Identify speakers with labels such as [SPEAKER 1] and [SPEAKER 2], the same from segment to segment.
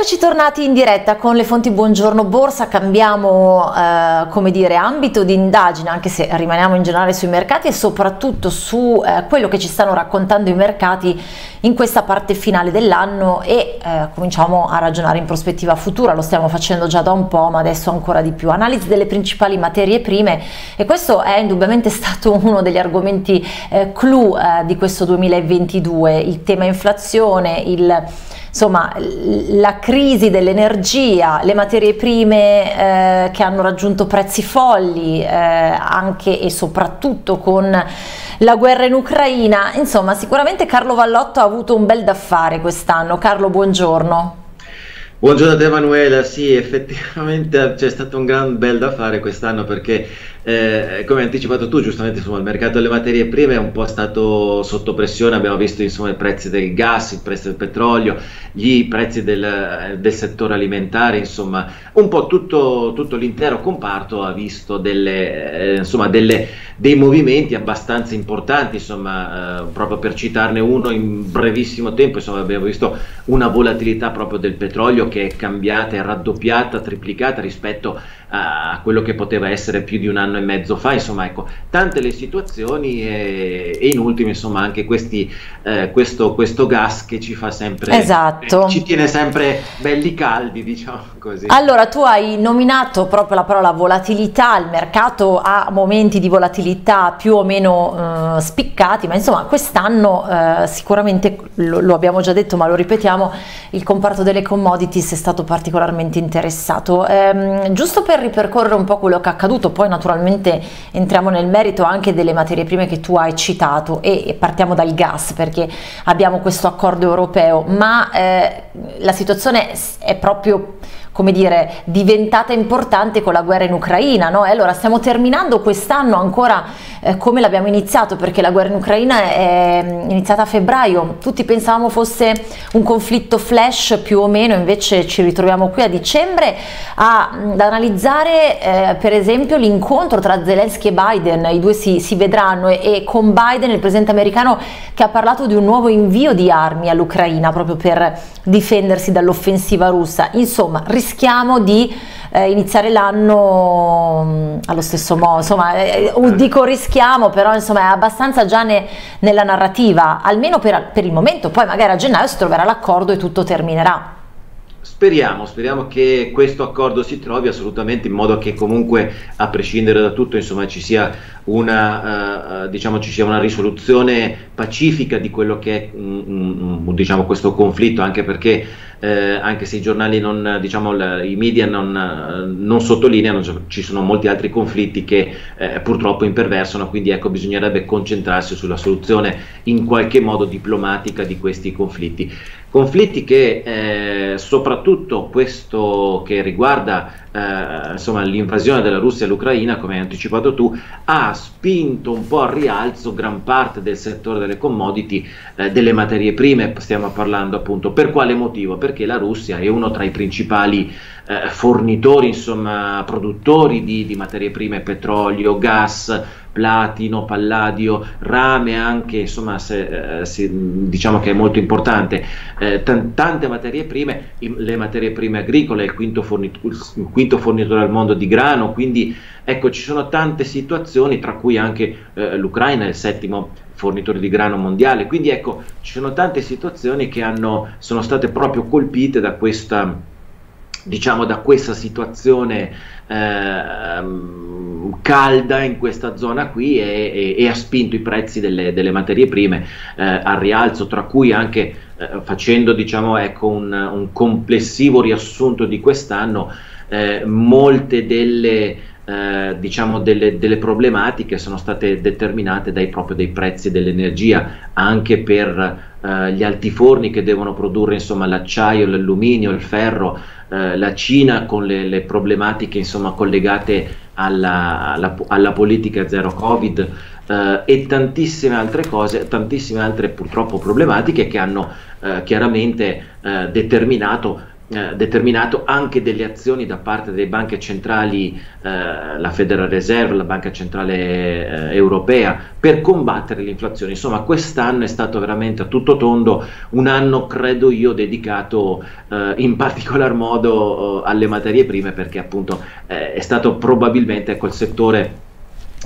[SPEAKER 1] Eccoci tornati in diretta con le fonti Buongiorno Borsa, cambiamo eh, come dire, ambito di indagine anche se rimaniamo in generale sui mercati e soprattutto su eh, quello che ci stanno raccontando i mercati in questa parte finale dell'anno e eh, cominciamo a ragionare in prospettiva futura, lo stiamo facendo già da un po' ma adesso ancora di più. Analisi delle principali materie prime e questo è indubbiamente stato uno degli argomenti eh, clou eh, di questo 2022, il tema inflazione, il insomma la crisi dell'energia, le materie prime eh, che hanno raggiunto prezzi folli eh, anche e soprattutto con la guerra in Ucraina, insomma sicuramente Carlo Vallotto ha avuto un bel da fare quest'anno. Carlo, buongiorno.
[SPEAKER 2] Buongiorno a te Emanuela, sì effettivamente c'è stato un gran bel da fare quest'anno perché eh, come hai anticipato tu giustamente insomma, il mercato delle materie prime è un po' stato sotto pressione, abbiamo visto insomma, i prezzi del gas, il prezzo del petrolio, i prezzi del, del, settore alimentare, insomma un po' tutto, tutto l'intero comparto ha visto delle, eh, insomma, delle, dei movimenti abbastanza importanti, insomma, eh, proprio per citarne uno in brevissimo tempo, insomma, abbiamo visto una volatilità proprio del petrolio che è cambiata, è raddoppiata, triplicata rispetto a quello che poteva essere più di un anno e mezzo fa, insomma ecco, tante le situazioni e, e in ultimo insomma anche questi, eh, questo, questo, gas che ci fa sempre, esatto. eh, ci tiene sempre belli caldi diciamo così.
[SPEAKER 1] Allora tu hai nominato proprio la parola volatilità, il mercato ha momenti di volatilità più o meno eh, spiccati, ma insomma quest'anno eh, sicuramente lo, lo, abbiamo già detto ma lo ripetiamo, il comparto delle commodities è stato particolarmente interessato. Ehm, giusto per ripercorrere un po' quello che è accaduto, poi naturalmente entriamo nel merito anche delle materie prime che tu hai citato e partiamo dal gas perché abbiamo questo accordo europeo, ma eh, la situazione è proprio come dire, diventata importante con la guerra in Ucraina, no? E allora stiamo terminando quest'anno ancora eh, come l'abbiamo iniziato, perché la guerra in Ucraina è mm, iniziata a febbraio, tutti pensavamo fosse un conflitto flash più o meno, invece ci ritroviamo qui a dicembre a, mm, ad analizzare eh, per esempio l'incontro tra Zelensky e Biden, i due si, si vedranno e, e con Biden, il presidente americano, che ha parlato di un nuovo invio di armi all'Ucraina proprio per difendersi dall'offensiva russa. Insomma, rischiamo di eh, iniziare l'anno mm, allo stesso modo, insomma, eh, eh, dico rischiamo, però insomma è abbastanza già ne, nella narrativa, almeno per, per il momento, poi magari a gennaio si troverà l'accordo e tutto terminerà.
[SPEAKER 2] Speriamo, speriamo che questo accordo si trovi assolutamente in modo che comunque a prescindere da tutto insomma, ci, sia una, uh, diciamo, ci sia una risoluzione pacifica di quello che è um, um, diciamo, questo conflitto, anche perché eh, anche se i giornali, non, diciamo, la, i media non, non, sottolineano, ci sono molti altri conflitti che eh, purtroppo imperversano, quindi ecco, bisognerebbe concentrarsi sulla soluzione in qualche modo diplomatica di questi conflitti. Conflitti che eh, soprattutto questo che riguarda eh, l'invasione della Russia all'Ucraina, come hai anticipato tu, ha spinto un po' al rialzo gran parte del settore delle commodity, eh, delle materie prime, stiamo parlando appunto. Per quale motivo? Perché la Russia è uno tra i principali eh, fornitori, insomma, produttori di, di materie prime, petrolio, gas, platino, palladio, rame anche, insomma, se, eh, se, diciamo che è molto importante, eh, tante materie prime, le materie prime agricole, il quinto, fornit- il quinto, fornitore al mondo di grano, quindi ecco ci sono tante situazioni, tra cui anche eh, l'Ucraina il settimo fornitore di grano mondiale, quindi ecco ci sono tante situazioni che hanno, sono state proprio colpite da questa diciamo da questa situazione eh, calda in questa zona qui e, e, e ha spinto i prezzi delle, delle materie prime eh, al rialzo, tra cui anche eh, facendo diciamo, ecco, un, un, complessivo riassunto di quest'anno, eh, molte delle, eh, diciamo delle, delle, problematiche sono state determinate dai, proprio dai prezzi dell'energia, anche per eh, gli altiforni che devono produrre insomma, l'acciaio, l'alluminio, il ferro, eh, la Cina con le, le problematiche insomma, collegate alla, alla, alla, politica zero Covid eh, e tantissime altre cose, tantissime altre purtroppo problematiche che hanno chiaramente determinato eh, determinato anche delle azioni da parte delle banche centrali, eh, la Federal Reserve, la Banca Centrale eh, Europea, per combattere l'inflazione. Insomma, quest'anno è stato veramente a tutto tondo un anno, credo io, dedicato eh, in particolar modo alle materie prime perché appunto è stato probabilmente ecco, il settore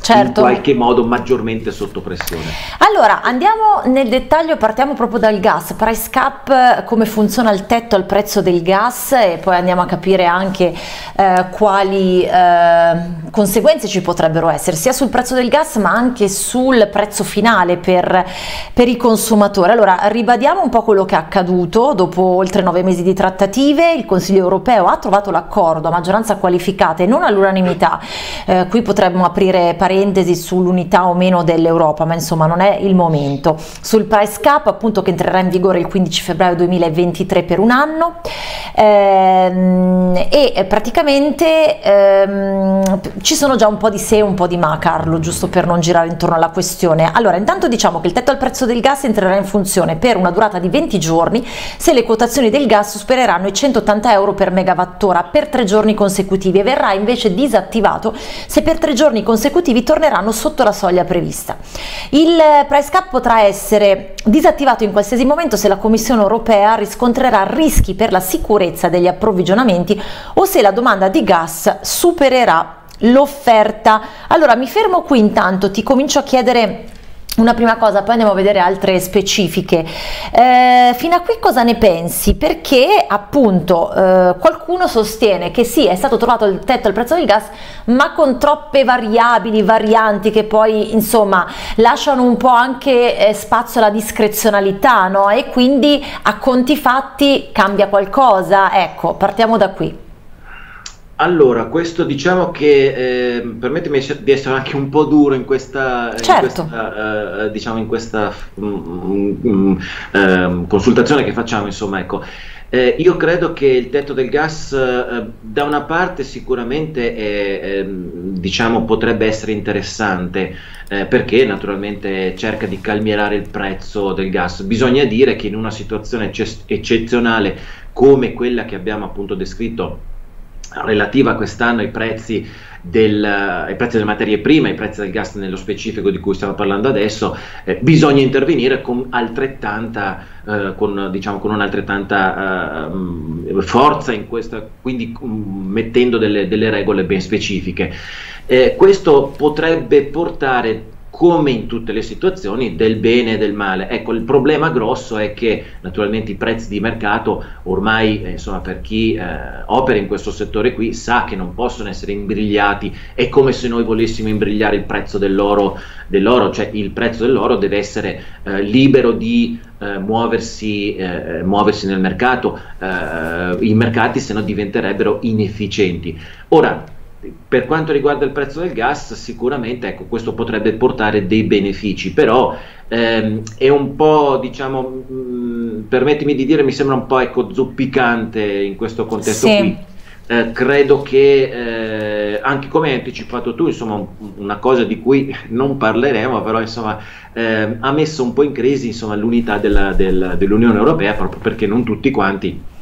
[SPEAKER 2] certo. in qualche modo maggiormente sotto pressione.
[SPEAKER 1] Allora andiamo nel dettaglio, partiamo proprio dal gas, price cap, come funziona il tetto al prezzo del gas e poi andiamo a capire anche eh, quali eh, conseguenze ci potrebbero essere sia sul prezzo del gas ma anche sul prezzo finale per, per i consumatori. Allora ribadiamo un po' quello che è accaduto dopo oltre nove mesi di trattative, il Consiglio europeo ha trovato l'accordo a maggioranza qualificata e non all'unanimità, eh, qui potremmo aprire parentesi sull'unità o meno dell'Europa, ma insomma non è il momento. Sul price cap appunto che entrerà in vigore il 15 febbraio 2023 per un anno ehm, e praticamente ehm, ci sono già un po' di se e un po' di ma Carlo, giusto per non girare intorno alla questione. Allora intanto diciamo che il tetto al prezzo del gas entrerà in funzione per una durata di 20 giorni se le quotazioni del gas supereranno i 180 euro per megawattora per tre giorni consecutivi e verrà invece disattivato se per tre giorni consecutivi obiettivi torneranno sotto la soglia prevista. Il price cap potrà essere disattivato in qualsiasi momento se la Commissione europea riscontrerà rischi per la sicurezza degli approvvigionamenti o se la domanda di gas supererà l'offerta. Allora mi fermo qui intanto, ti comincio a chiedere una prima cosa, poi andiamo a vedere altre specifiche. Eh, fino a qui cosa ne pensi? Perché appunto eh, qualcuno sostiene che sì, è stato trovato il tetto al prezzo del gas, ma con troppe variabili, varianti che poi insomma lasciano un po' anche eh, spazio alla discrezionalità, no? E quindi a conti fatti cambia qualcosa. Ecco, partiamo da qui.
[SPEAKER 2] Allora, questo diciamo che eh, permettimi di essere anche un po' duro in questa, certo. in questa, uh, diciamo in questa um, um, um, consultazione che facciamo, insomma, ecco. Eh, io credo che il tetto del gas eh, da una parte sicuramente è, ehm, diciamo, potrebbe essere interessante eh, perché naturalmente cerca di calmierare il prezzo del gas. Bisogna dire che in una situazione eccezionale come quella che abbiamo appunto descritto relativa quest'anno ai prezzi, del, ai prezzi, delle materie prime, ai prezzi del gas nello specifico di cui stiamo parlando adesso, eh, bisogna intervenire con altrettanta, eh, con, diciamo, con un'altrettanta eh, forza in questa, quindi um, mettendo delle, delle, regole ben specifiche. Eh, questo potrebbe portare come in tutte le situazioni del bene e del male. Ecco, il problema grosso è che naturalmente i prezzi di mercato ormai, eh, insomma, per chi eh, opera in questo settore qui sa che non possono essere imbrigliati, è come se noi volessimo imbrigliare il prezzo dell'oro, dell'oro cioè il prezzo dell'oro deve essere eh, libero di eh, muoversi, eh, muoversi, nel mercato, eh, i mercati se no diventerebbero inefficienti. Ora, per quanto riguarda il prezzo del gas, sicuramente ecco, questo potrebbe portare dei benefici, però ehm, è un po', diciamo, mh, mm, permettimi di dire, mi sembra un po' ecco, zoppicante in questo contesto sì. qui. Eh, credo che eh, anche come hai anticipato tu, insomma, una cosa di cui non parleremo, però insomma, eh, ha messo un po' in crisi insomma, l'unità della, della, dell'Unione Europea proprio perché non tutti quanti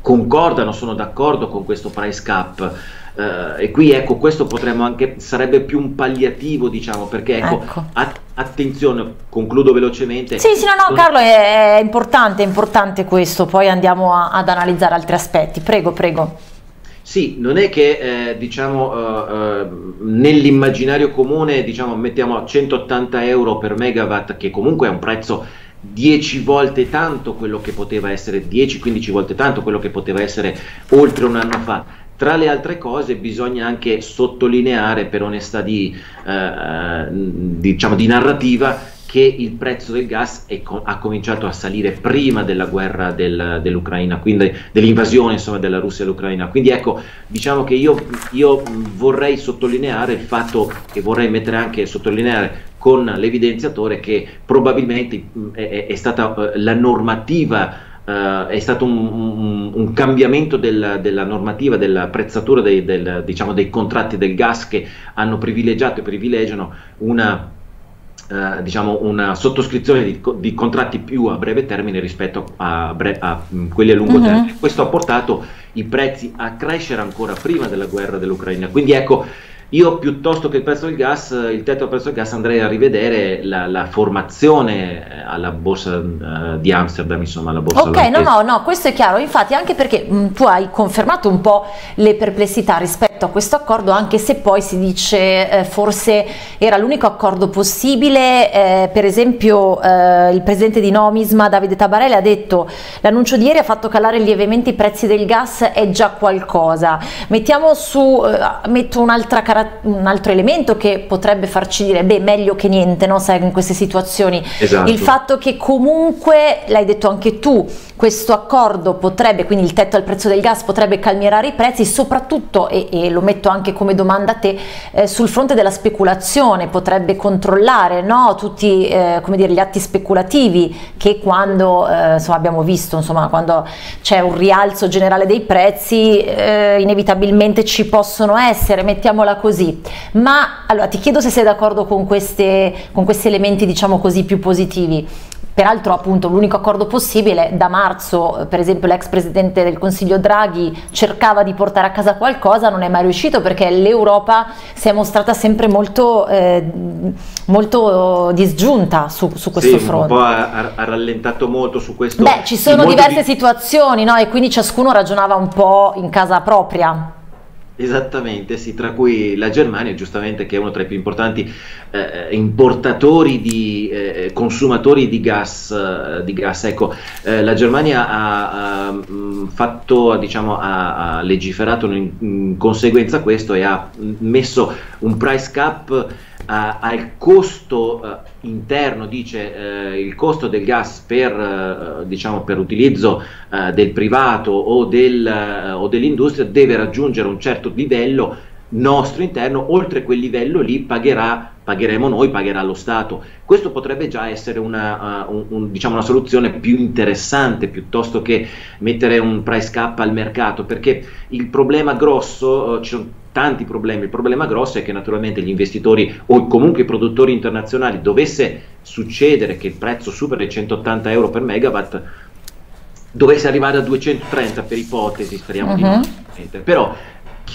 [SPEAKER 2] concordano, sono d'accordo con questo price cap. Uh, e qui ecco questo potremmo anche sarebbe più un palliativo diciamo perché ecco, ecco. A, attenzione concludo velocemente
[SPEAKER 1] sì sì no no Carlo è, è importante è importante questo poi andiamo a, ad analizzare altri aspetti prego prego
[SPEAKER 2] sì, non è che eh, diciamo, uh, uh, nell'immaginario comune diciamo, mettiamo 180 euro per megawatt, che comunque è un prezzo 10 volte tanto quello che poteva essere, 10-15 volte tanto quello che poteva essere oltre un anno fa. Tra le altre cose bisogna anche sottolineare per onestà di, eh, diciamo, di narrativa che il prezzo del gas co- ha cominciato a salire prima della guerra del, dell'Ucraina, quindi dell'invasione insomma, della Russia all'Ucraina. Quindi ecco, diciamo che io, io vorrei sottolineare il fatto e vorrei mettere anche sottolineare con l'evidenziatore che probabilmente è, è stata uh, la normativa Uh, è stato un, un, un cambiamento del, della normativa, della prezzatura dei, del, diciamo, dei, contratti del gas che hanno privilegiato e privilegiano una, eh, diciamo una sottoscrizione di, di, contratti più a breve termine rispetto a, bre- a mh, quelli a lungo uh-huh. termine. Questo ha portato i prezzi a crescere ancora prima della guerra dell'Ucraina. Quindi ecco, io piuttosto che il prezzo del gas, il tetto del prezzo del gas andrei a rivedere la, la formazione eh, alla borsa uh, di Amsterdam, insomma, alla borsa
[SPEAKER 1] Ok, no, no, no, questo è chiaro, infatti anche perché mh, mm, tu hai confermato un po' le perplessità rispetto a questo accordo, anche se poi si dice eh, forse era l'unico accordo possibile, eh, per esempio eh, il presidente di Nomisma, Davide Tabarelli, ha detto l'annuncio di ieri ha fatto calare lievemente i prezzi del gas, è già qualcosa. Mettiamo su, eh, metto un'altra caratteristica un altro elemento che potrebbe farci dire, beh, meglio che niente, no? Sai, in queste situazioni. Esatto. Il fatto che comunque, l'hai detto anche tu, questo accordo potrebbe, quindi il tetto al prezzo del gas potrebbe calmierare i prezzi, soprattutto, e, e lo metto anche come domanda a te, eh, sul fronte della speculazione, potrebbe controllare no? tutti eh, dire, gli atti speculativi che quando eh, insomma, abbiamo visto, insomma, quando c'è un rialzo generale dei prezzi, eh, inevitabilmente ci possono essere, mettiamola così. Ma allora ti chiedo se sei d'accordo con, queste, con questi elementi, diciamo così, più positivi. Peraltro appunto l'unico accordo possibile da marzo, per esempio l'ex presidente del Consiglio Draghi cercava di portare a casa qualcosa, non è mai riuscito perché l'Europa si è mostrata sempre molto, eh, molto disgiunta su, su questo
[SPEAKER 2] sì,
[SPEAKER 1] fronte.
[SPEAKER 2] Un po' ha, ha, rallentato molto su questo.
[SPEAKER 1] Beh, ci sono diverse di... situazioni no? e quindi ciascuno ragionava un po' in casa propria.
[SPEAKER 2] Esattamente, sì, tra cui la Germania, giustamente, che è uno tra i più importanti eh, importatori di eh, consumatori di gas. Eh, di gas. Ecco, eh, la Germania ha, ha mm, fatto, diciamo, ha, ha legiferato in, in, conseguenza a questo e ha messo un price cap al costo eh, interno, dice eh, il costo del gas per, eh, diciamo, per utilizzo eh, del privato o, del, o dell'industria deve raggiungere un certo livello nostro interno, oltre quel livello lì pagherà, pagheremo noi, pagherà lo Stato. Questo potrebbe già essere una, uh, un, un, diciamo una, soluzione più interessante piuttosto che mettere un price cap al mercato, perché il problema grosso, uh, ci sono tanti problemi, il problema grosso è che naturalmente gli investitori o comunque i produttori internazionali dovesse succedere che il prezzo supera i 180 euro per megawatt, dovesse arrivare a 230 per ipotesi, speriamo uh-huh. di no, mhm. però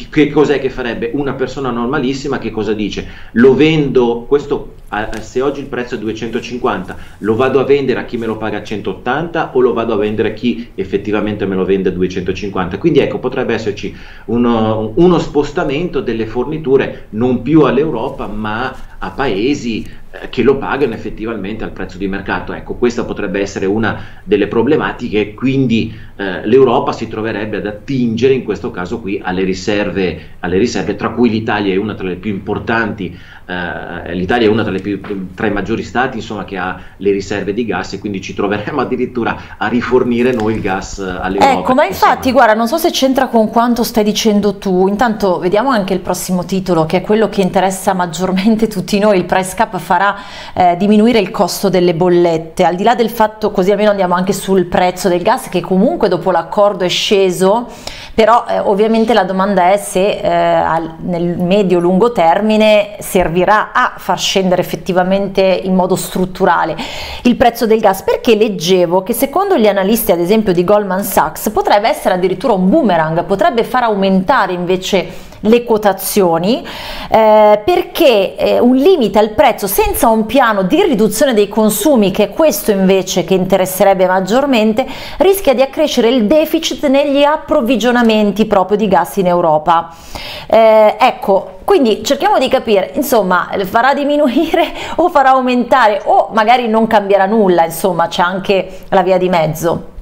[SPEAKER 2] che cos'è che farebbe una persona normalissima? Che cosa dice? Lo vendo, questo se oggi il prezzo è 250, lo vado a vendere a chi me lo paga a 180 o lo vado a vendere a chi effettivamente me lo vende a 250? Quindi ecco, potrebbe esserci uno, uno spostamento delle forniture non più all'Europa ma a paesi eh, che lo pagano effettivamente al prezzo di mercato. Ecco, questa potrebbe essere una delle problematiche, quindi eh, l'Europa si troverebbe ad attingere in questo caso qui alle riserve, alle riserve tra cui l'Italia è una tra le più importanti eh, l'Italia è una tra, più, tra, i maggiori stati insomma, che ha le riserve di gas e quindi ci troveremo addirittura a rifornire noi il gas all'Europa.
[SPEAKER 1] Ecco, ma infatti, guarda, non so se c'entra con quanto stai dicendo tu. Intanto vediamo anche il prossimo titolo, che è quello che interessa maggiormente tutti noi. Il price cap farà eh, diminuire il costo delle bollette. Al di là del fatto, così almeno andiamo anche sul prezzo del gas, che comunque dopo l'accordo è sceso, però eh, ovviamente la domanda è se eh, al, nel medio-lungo termine servirà a far scendere effettivamente in modo strutturale il prezzo del gas. Perché leggevo che secondo gli analisti ad esempio di Goldman Sachs potrebbe essere addirittura un boomerang, potrebbe far aumentare invece le quotazioni eh, perché eh, un limite al prezzo senza un piano di riduzione dei consumi che è questo invece che interesserebbe maggiormente rischia di accrescere il deficit negli approvvigionamenti proprio di gas in Europa. Eh, ecco quindi cerchiamo di capire insomma farà diminuire o farà aumentare o magari non cambierà nulla insomma c'è anche la via di mezzo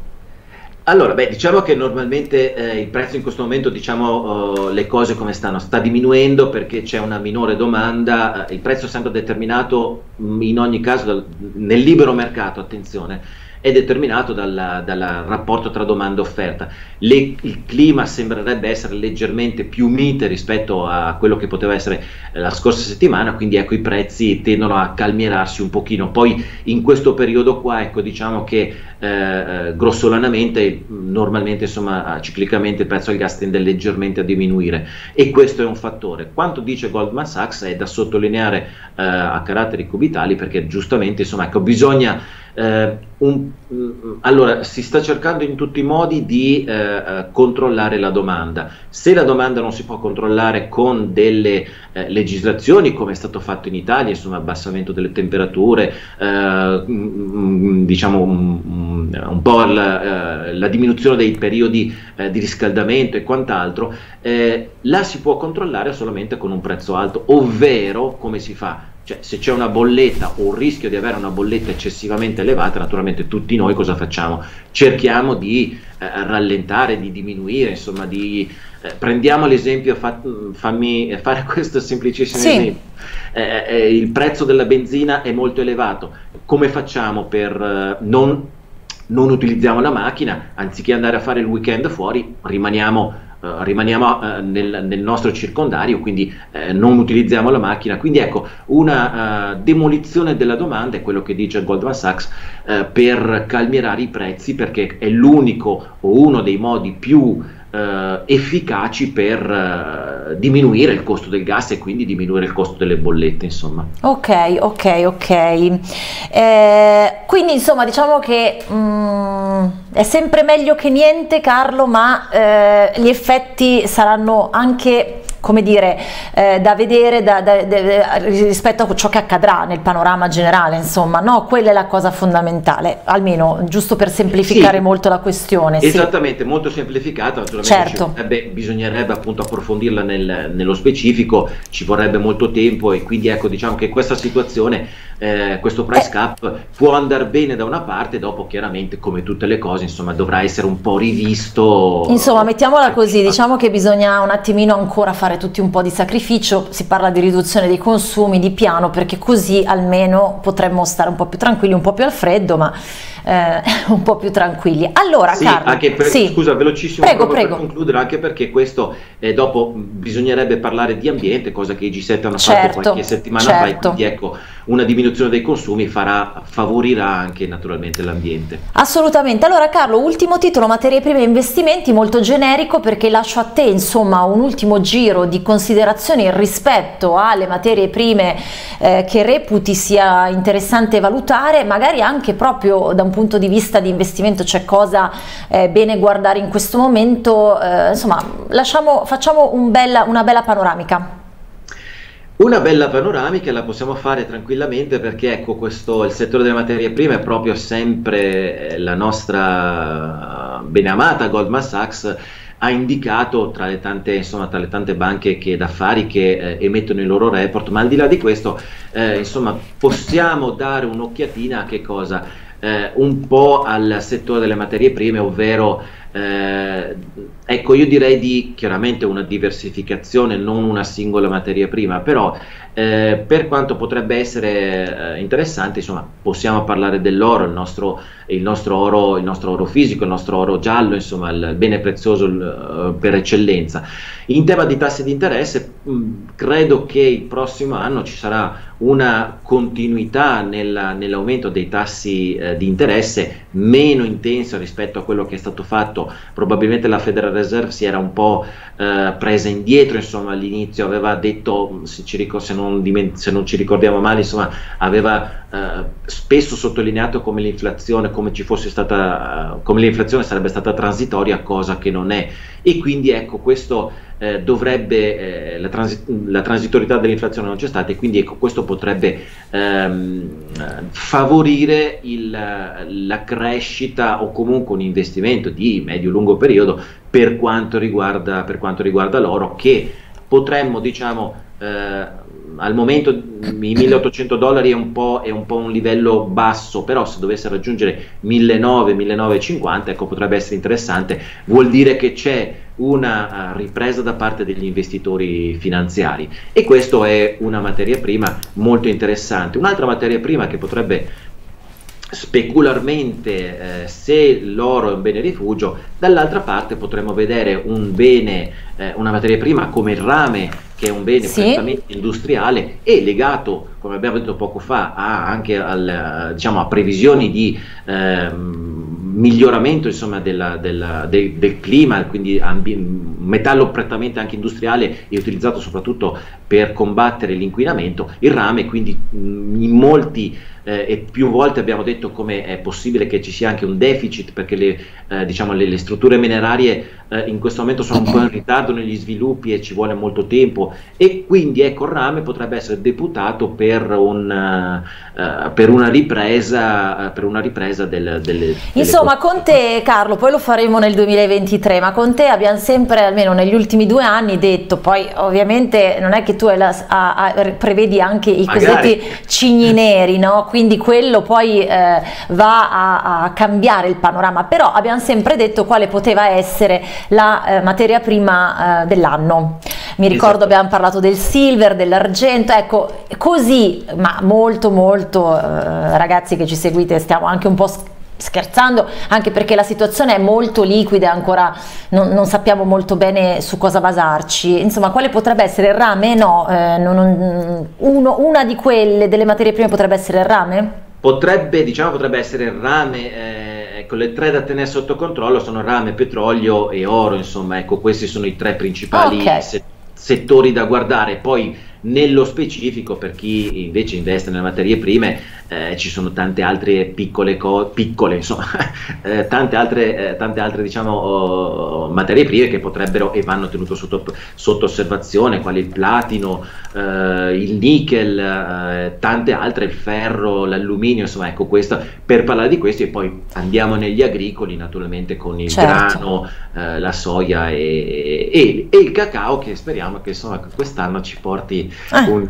[SPEAKER 2] allora, beh, diciamo che normalmente eh, il prezzo in questo momento, diciamo, uh, le cose come stanno, sta diminuendo perché c'è una minore domanda, uh, il prezzo è sempre determinato mh, mm, in ogni caso dal, nel libero mercato, attenzione, è determinato dal, rapporto tra domanda e offerta. Le, il clima sembrerebbe essere leggermente più mite rispetto a quello che poteva essere la scorsa settimana, quindi ecco i prezzi tendono a calmierarsi un pochino. Poi in questo periodo qua, ecco diciamo che eh, eh grossolanamente, normalmente insomma ciclicamente il prezzo del gas tende leggermente a diminuire e questo è un fattore. Quanto dice Goldman Sachs è da sottolineare eh, a caratteri cubitali perché giustamente insomma ecco bisogna eh, un, mm, allora, si sta cercando in tutti i modi di eh, eh, controllare la domanda. Se la domanda non si può controllare con delle eh, legislazioni, come è stato fatto in Italia, insomma, abbassamento delle temperature, eh, mm, diciamo un, un po' la, eh, la, diminuzione dei periodi di riscaldamento e quant'altro, la si può controllare solamente con un prezzo alto, ovvero come si fa? Cioè, se c'è una bolletta o un rischio di avere una bolletta eccessivamente elevata, naturalmente tutti noi cosa facciamo? Cerchiamo di eh, rallentare, di diminuire, insomma, di, eh, prendiamo l'esempio, fa, fammi fare questo semplicissimo sì. esempio. Eh, eh, eh, il prezzo della benzina è molto elevato, come facciamo per eh, non, non utilizziamo la macchina, anziché andare a fare il weekend fuori, rimaniamo rimaniamo uh, nel, nel, nostro circondario, quindi uh, non utilizziamo la macchina. Quindi ecco, una demolizione della domanda è quello che dice Goldman Sachs per calmierare i prezzi perché è l'unico o uno dei modi più efficaci per diminuire il costo del gas e quindi diminuire il costo delle bollette insomma
[SPEAKER 1] ok ok ok eh, quindi insomma diciamo che mm, è sempre meglio che niente Carlo ma eh, gli effetti saranno anche come dire, eh, da vedere da, da, da, rispetto a ciò che accadrà nel panorama generale, insomma, no? Quella è la cosa fondamentale, almeno giusto per semplificare sì, molto la questione.
[SPEAKER 2] Esattamente, sì. molto semplificata, naturalmente certo. vorrebbe, bisognerebbe appunto approfondirla nel, nello specifico, ci vorrebbe molto tempo e quindi ecco diciamo che questa situazione eh, questo price cap può andare bene da una parte, dopo chiaramente come tutte le cose insomma dovrà essere un po' rivisto.
[SPEAKER 1] Insomma mettiamola così, diciamo che bisogna un attimino ancora fare tutti un po' di sacrificio, si parla di riduzione dei consumi, di piano perché così almeno potremmo stare un po' più tranquilli, un po' più al freddo ma eh, un po' più tranquilli. Allora
[SPEAKER 2] sì,
[SPEAKER 1] Carlo,
[SPEAKER 2] per, sì. scusa velocissimo prego, prego. per concludere anche perché questo eh, dopo bisognerebbe parlare di ambiente, cosa che i G7 hanno certo, fatto qualche settimana certo. fa e quindi ecco una diminuzione dei consumi farà, favorirà anche naturalmente l'ambiente.
[SPEAKER 1] Assolutamente. Allora Carlo, ultimo titolo, materie prime e investimenti, molto generico perché lascio a te insomma un ultimo giro di considerazioni rispetto alle materie prime eh, che reputi sia interessante valutare, magari anche proprio da un punto di vista di investimento c'è cosa eh, bene guardare in questo momento, eh, insomma lasciamo, facciamo un bella, una bella panoramica.
[SPEAKER 2] Una bella panoramica la possiamo fare tranquillamente perché ecco questo, il settore delle materie prime è proprio sempre eh, la nostra benamata Goldman Sachs ha indicato tra le tante, insomma, tra le tante banche che, d'affari che eh, emettono i loro report, ma al di là di questo eh, insomma, possiamo dare un'occhiatina a che cosa? Eh, un po' al settore delle materie prime, ovvero eh, ecco, io direi di chiaramente una diversificazione, non una singola materia prima, però eh, per quanto potrebbe essere eh, interessante, insomma, possiamo parlare dell'oro, il nostro, il nostro, oro, il nostro oro fisico, il nostro oro giallo, insomma, il bene prezioso il, uh, per eccellenza. In tema di tassi di interesse, mh, credo che il prossimo anno ci sarà una continuità nella, nell'aumento dei tassi eh, di interesse meno intensa rispetto a quello che è stato fatto. Probabilmente la Federal Reserve si era un po' eh, presa indietro, insomma, all'inizio aveva detto, se, ci ricor- se, non diment- se non ci ricordiamo male, insomma, aveva eh, spesso sottolineato come l'inflazione, come stata, come l'inflazione sarebbe stata transitoria, cosa che non è. E quindi ecco, questo eh, dovrebbe, eh, la, transi- la, transitorietà dell'inflazione non c'è stata e quindi ecco, questo potrebbe ehm, favorire il, la crescita o comunque un investimento di medio-lungo periodo per quanto riguarda, per quanto riguarda l'oro che potremmo diciamo eh, al momento i 1800 dollari è un, è un, po', un livello basso, però se dovesse raggiungere 1900-1950 ecco, potrebbe essere interessante, vuol dire che c'è una uh, ripresa da parte degli investitori finanziari e questo è una materia prima molto interessante. Un'altra materia prima che potrebbe specularmente eh, se l'oro è un bene rifugio, dall'altra parte potremmo vedere un bene, eh, una materia prima come il rame, che è un bene sì. prettamente industriale e legato, come abbiamo detto poco fa, a, anche al, diciamo, a previsioni di eh, miglioramento insomma, della, della, del, del, clima, quindi metallo prettamente anche industriale e utilizzato soprattutto per combattere l'inquinamento, il rame quindi in molti eh, e più volte abbiamo detto come è possibile che ci sia anche un deficit perché le, eh, diciamo, le, le strutture minerarie eh, in questo momento sono un po' in ritardo negli sviluppi e ci vuole molto tempo. E quindi ecco il rame potrebbe essere deputato per, un, uh, per una ripresa, per una ripresa del, delle,
[SPEAKER 1] Insomma con te Carlo, poi lo faremo nel 2023, ma con te abbiamo sempre, almeno negli ultimi due anni, detto, poi ovviamente non è che tu la, a, a, prevedi anche i cosiddetti cigni neri, no? Quindi quello poi eh, va a, a cambiare il panorama, però abbiamo sempre detto quale poteva essere la eh, materia prima eh, dell'anno. Mi ricordo esatto. abbiamo parlato del silver, dell'argento, ecco, così, ma molto molto eh, ragazzi che ci seguite, stiamo anche un po' scherzando, anche perché la situazione è molto liquida, ancora non, non, sappiamo molto bene su cosa basarci. Insomma, quale potrebbe essere il rame? No, eh, non, uno, una di quelle delle materie prime potrebbe essere il rame?
[SPEAKER 2] Potrebbe, diciamo, potrebbe essere il rame. Eh ecco, le tre da tenere sotto controllo sono rame, petrolio e oro, insomma, ecco, questi sono i tre principali okay. se- settori da guardare. Poi nello specifico, per chi invece investe nelle materie prime, eh, ci sono tante altre piccole cose, piccole insomma, eh, tante altre, eh, tante altre diciamo, oh, materie prime che potrebbero e vanno tenute sotto, sotto osservazione, quali il platino, eh, il nickel, eh, tante altre, il ferro, l'alluminio, insomma, ecco questo, per parlare di questi e poi andiamo negli agricoli naturalmente con il certo. grano, la soia e, e, e, il cacao che speriamo che insomma, quest'anno ci porti un,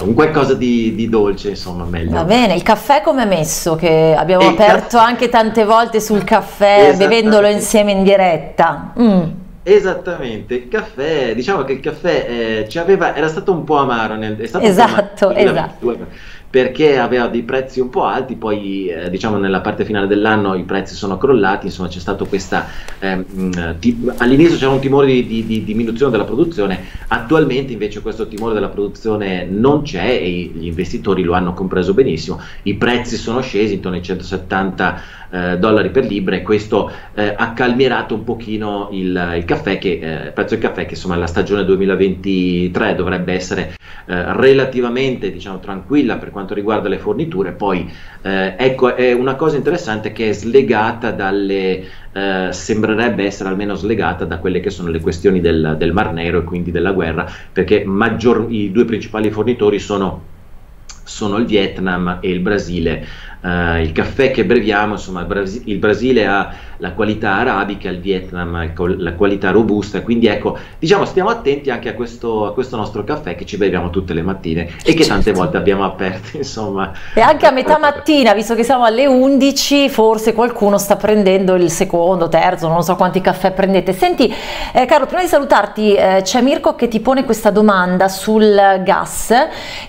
[SPEAKER 2] un qualcosa di, di dolce, insomma, meglio.
[SPEAKER 1] Va bene il caffè come è messo? Che abbiamo il aperto caffè... anche tante volte sul caffè, bevendolo insieme in diretta. Mm.
[SPEAKER 2] Esattamente, il caffè, diciamo che il caffè eh, aveva, era stato un po' amaro, nel, è stato
[SPEAKER 1] esatto, amaro, esatto
[SPEAKER 2] perché aveva dei prezzi un po' alti, poi eh, diciamo nella parte finale dell'anno i prezzi sono crollati, insomma c'è stato questa, eh, ti, all'inizio c'era un timore di, di, di, diminuzione della produzione, attualmente invece questo timore della produzione non c'è e gli investitori lo hanno compreso benissimo, i prezzi sono scesi intorno ai 170 eh, dollari per libra e questo eh, ha calmierato un pochino il, il caffè che, eh, prezzo del caffè che insomma la stagione 2023 dovrebbe essere eh, relativamente diciamo tranquilla per quanto riguarda le forniture poi eh, ecco è una cosa interessante che è slegata dalle eh, sembrerebbe essere almeno slegata da quelle che sono le questioni del, del Mar Nero e quindi della guerra perché maggior, i due principali fornitori sono sono il Vietnam e il Brasile. Uh, il caffè che beviamo, insomma, il, Brasi- il, Brasile ha la qualità arabica, il Vietnam la qualità robusta, quindi ecco, diciamo, stiamo attenti anche a questo, a questo nostro caffè che ci beviamo tutte le mattine e che tante certo. volte abbiamo aperto, insomma.
[SPEAKER 1] E anche a metà mattina, visto che siamo alle 11, forse qualcuno sta prendendo il secondo, terzo, non so quanti caffè prendete. Senti, eh, Carlo, prima di salutarti, eh, c'è Mirko che ti pone questa domanda sul gas.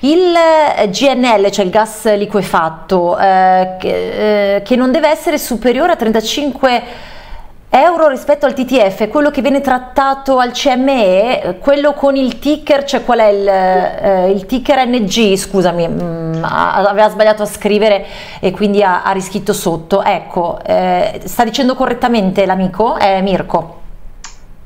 [SPEAKER 1] Il eh, GNL, cioè il gas liquefatto, eh, che, eh, che non deve essere superiore a 35 euro rispetto al TTF, quello che viene trattato al CME, quello con il ticker, cioè qual è il, eh, il ticker NG, scusami, mh, mm, aveva sbagliato a scrivere e quindi ha, ha riscritto sotto. Ecco, eh, sta dicendo correttamente l'amico? È Mirko.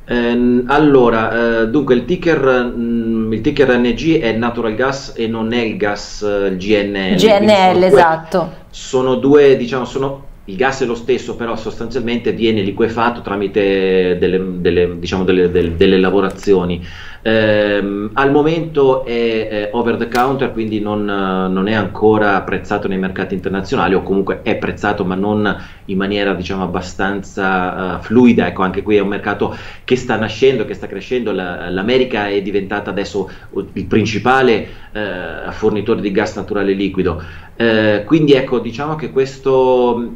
[SPEAKER 2] Eh, allora, eh, dunque il ticker, mh, mm, il ticker NG è natural gas e non è il gas eh, GNL.
[SPEAKER 1] GNL, esatto
[SPEAKER 2] sono due, diciamo, sono, il gas è lo stesso, però sostanzialmente viene liquefatto tramite delle, delle, diciamo, delle, delle lavorazioni. Eh, al momento è, è, over the counter, quindi non, non, è ancora prezzato nei mercati internazionali, o comunque è prezzato, ma non in maniera diciamo, abbastanza uh, fluida. Ecco, anche qui è un mercato che sta nascendo, che sta crescendo. La, L'America è diventata adesso il principale uh, fornitore di gas naturale liquido. Uh, quindi ecco, diciamo che questo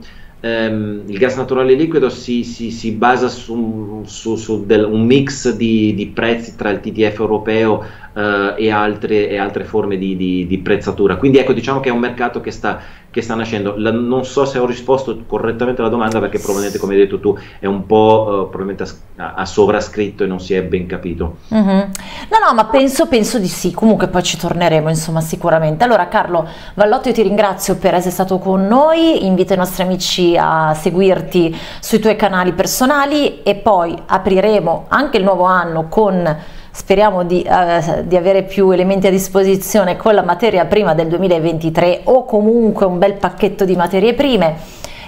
[SPEAKER 2] ehm, il gas naturale liquido si, si, si basa su, su, su del, un mix di, di, prezzi tra il TTF europeo eh, e, altre, e, altre, forme di, di, di, prezzatura. Quindi ecco, diciamo che è un mercato che sta, che sta nascendo. La, non so se ho risposto correttamente alla domanda perché probabilmente, come hai detto tu, è un po' probabilmente a, a, sovrascritto e non si è ben capito.
[SPEAKER 1] Mm-hmm. No, no, ma penso, penso di sì. Comunque poi ci torneremo, insomma, sicuramente. Allora, Carlo Vallotto, io ti ringrazio per essere stato con noi. Invito i nostri amici a seguirti sui tuoi canali personali e poi apriremo anche il nuovo anno con speriamo di, eh, di, avere più elementi a disposizione con la materia prima del 2023 o comunque un bel pacchetto di materie prime.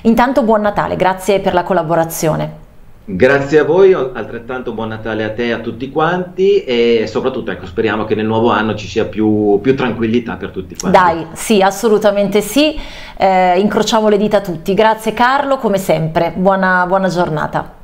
[SPEAKER 1] Intanto buon Natale, grazie per la collaborazione.
[SPEAKER 2] Grazie a voi, altrettanto buon Natale a te e a tutti quanti e soprattutto ecco, speriamo che nel nuovo anno ci sia più, più tranquillità per tutti quanti.
[SPEAKER 1] Dai, sì, assolutamente sì, eh, incrociamo le dita tutti. Grazie Carlo, come sempre, buona, buona giornata.